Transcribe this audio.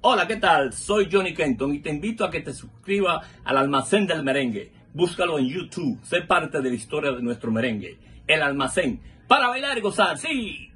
Hola, ¿qué tal? Soy Johnny Kenton y te invito a que te suscribas al Almacén del Merengue. Búscalo en YouTube, sé parte de la historia de nuestro merengue. El Almacén, para bailar y gozar, sí.